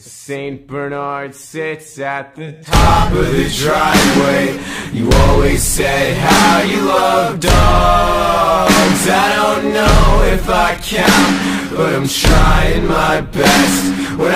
St. Bernard sits at the top of the driveway. You always said how you love dogs. I don't know if I count, but I'm trying my best. When